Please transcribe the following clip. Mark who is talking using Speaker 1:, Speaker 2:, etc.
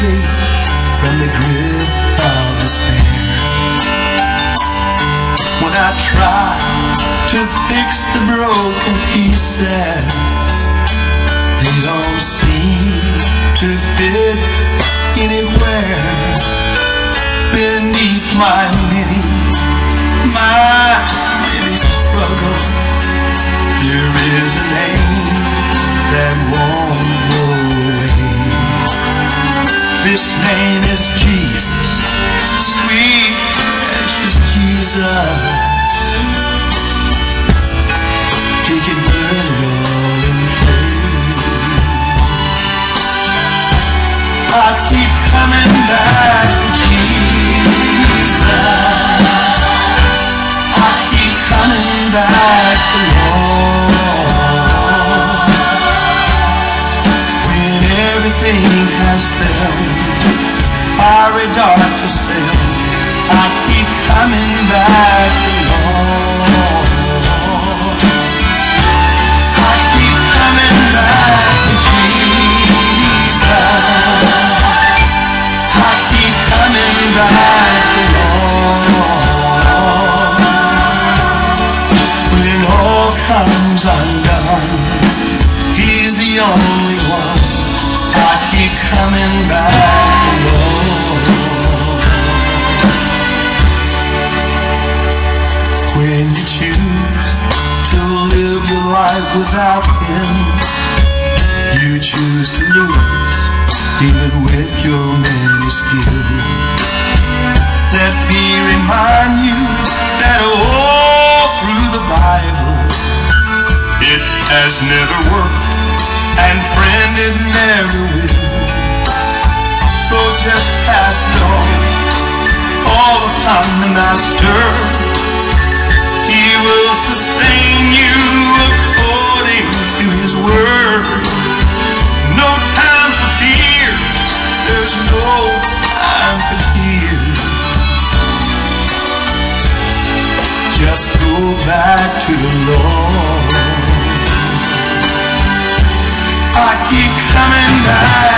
Speaker 1: escape from the grip of despair. When I try to fix the broken pieces, they don't seem to fit anywhere beneath my many, my fiery darts assail. I keep coming back comes undone, He's the only one. I keep coming back. To When you choose to live your life without Him, you choose to lose has never worked, and friend, it never will. So just pass it on, call upon the Master. He will sustain you according to His word. No time for fear. There's no time for tears. Just go back to the Lord. Coming back.